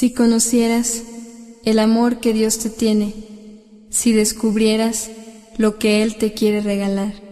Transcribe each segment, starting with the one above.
Si conocieras el amor que Dios te tiene, si descubrieras lo que Él te quiere regalar.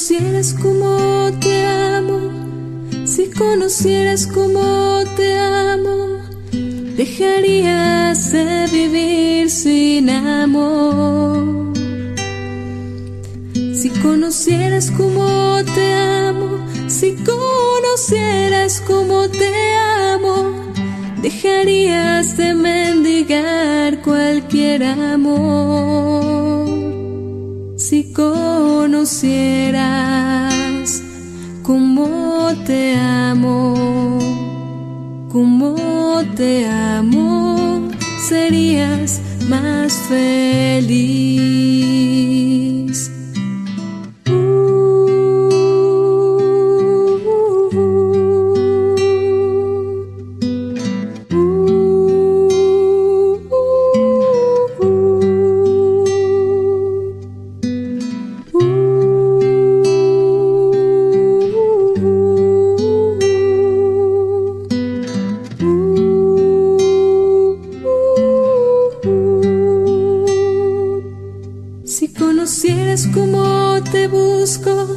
Conocieras cómo te amo, si conocieras cómo te amo, dejarías de vivir sin amor. Si conocieras cómo te amo, si conocieras cómo te amo, dejarías de mendigar cualquier amor. Si conocieras cómo te amo, cómo te amo, serías más feliz. Conocieras cómo te busco,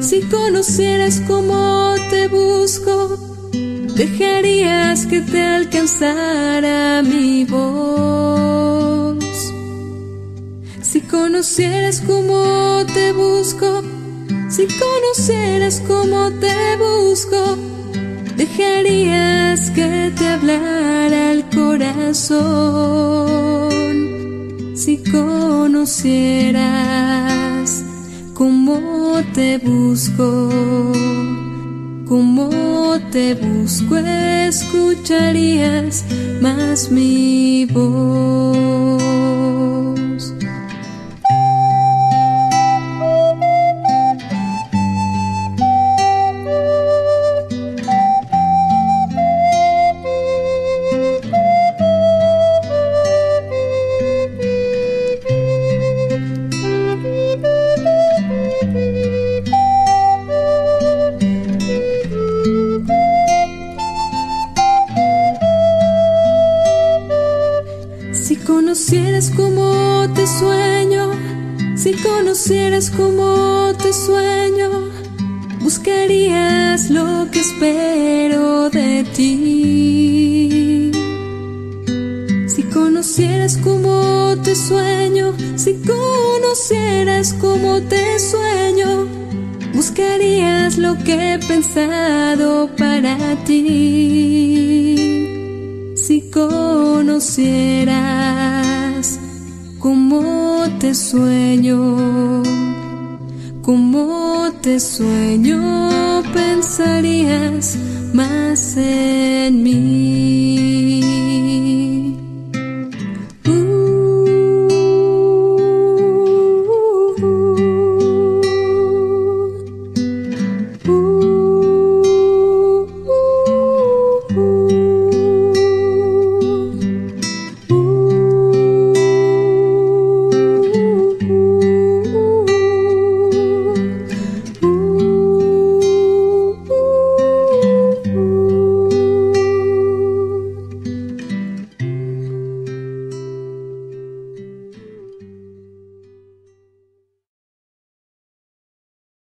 si conocieras cómo te busco, dejarías que te alcanzara mi voz. Si conocieras cómo te busco, si conocieras cómo te busco, dejarías que te hablara el corazón. Si conocieras cómo te busco, cómo te busco, escucharías más mi voz. Si conocieras cómo te sueño, si conocieras cómo te sueño, buscarías lo que espero de ti. Si conocieras cómo te sueño, si conocieras cómo te sueño, buscarías lo que he pensado para ti. Conocieras cómo te sueño, cómo te sueño, pensarías más en mí.